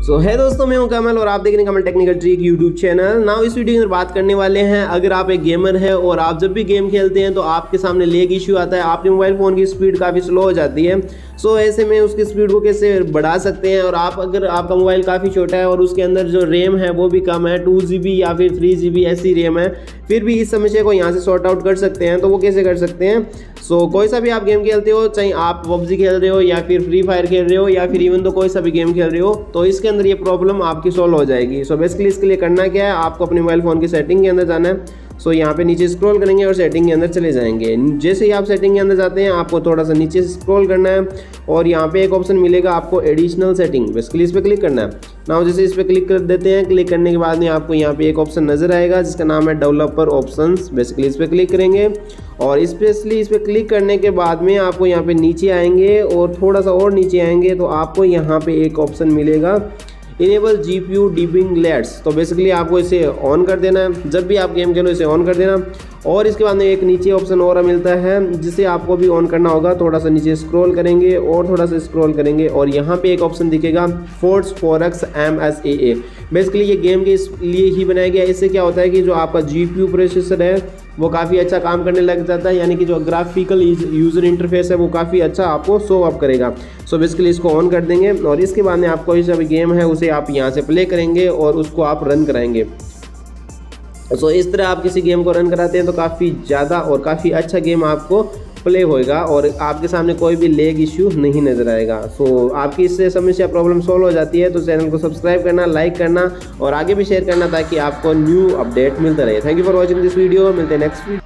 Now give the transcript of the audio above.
सो है दोस्तों मैं हूँ कमल और आप देख रहे हैं Kamal technical trick YouTube channel now इस वीडियो में बात करने वाले हैं अगर आप एक गेमर हैं और आप जब भी गेम खेलते हैं तो आपके सामने लेग इश्यू आता है। आपके मोबाइल फ़ोन की स्पीड काफ़ी स्लो हो जाती है। सो ऐसे में उसकी स्पीड को कैसे बढ़ा सकते हैं? और आप अगर आपका मोबाइल काफ़ी छोटा है और उसके अंदर जो रैम है वो भी कम है टू या फिर थ्री जी ऐसी रैम है फिर भी इस समस्या को यहाँ से सॉर्ट आउट कर सकते हैं। तो वो कैसे कर सकते हैं? सो so, कोई सा भी आप गेम खेलते हो चाहे आप पबजी खेल रहे हो या फिर फ्री फायर खेल रहे हो या फिर इवन तो कोई सा भी गेम खेल रहे हो तो इसके अंदर ये प्रॉब्लम आपकी सॉल्व हो जाएगी। सो so, बेसिकली इसके लिए करना क्या है आपको अपने मोबाइल फ़ोन की सेटिंग के अंदर जाना है। सो यहाँ पे नीचे स्क्रॉल करेंगे और सेटिंग के अंदर चले जाएँगे। जैसे ही आप सेटिंग के अंदर जाते हैं, आपको थोड़ा सा नीचे स्क्रॉल करना है और यहाँ पे एक ऑप्शन मिलेगा आपको एडिशनल सेटिंग बेसिकली इस पर क्लिक करना है। नाउ जैसे इस पर क्लिक कर देते हैं क्लिक करने के बाद में आपको यहाँ पे एक ऑप्शन नज़र आएगा, जिसका नाम है डेवलपर ऑप्शन बेसिकली इस पर क्लिक करेंगे और स्पेशली इस पर क्लिक करने के बाद में आपको यहाँ पे नीचे आएँगे और थोड़ा सा और नीचे आएँगे तो आपको यहाँ पे एक ऑप्शन मिलेगा। इनेबल जी पी यू डीपिंग लेट्स तो बेसिकली आपको इसे ऑन कर देना है। जब भी आप गेम खेलो, इसे ऑन कर देना। और इसके बाद में एक नीचे ऑप्शन और मिलता है, जिसे आपको भी ऑन करना होगा। थोड़ा सा नीचे स्क्रॉल करेंगे और थोड़ा सा स्क्रॉल करेंगे और यहाँ पे एक ऑप्शन दिखेगा force four x M S A A basically ये गेम के लिए ही बनाया गया इससे क्या होता है कि जो आपका जी पी यू प्रोसेसर है, वो काफ़ी अच्छा काम करने लग जाता है। यानी कि जो ग्राफिकल यूज़र इंटरफेस है, वो काफ़ी अच्छा आपको शो अप करेगा। सो बेसिकली इसको ऑन कर देंगे और इसके बाद में आप कोई सा भी गेम है, उसे आप यहाँ से प्ले करेंगे और उसको आप रन कराएँगे। सो इस तरह आप किसी गेम को रन कराते हैं तो काफ़ी ज़्यादा और काफ़ी अच्छा गेम आपको प्ले होएगा और आपके सामने कोई भी लेग इश्यू नहीं नज़र आएगा। सो so, आपकी इससे समस्या प्रॉब्लम सॉल्व हो जाती है तो चैनल को सब्सक्राइब करना लाइक करना और आगे भी शेयर करना ताकि आपको न्यू अपडेट मिलता रहे। Thank you for watching this video मिलते हैं नेक्स्ट वीडियो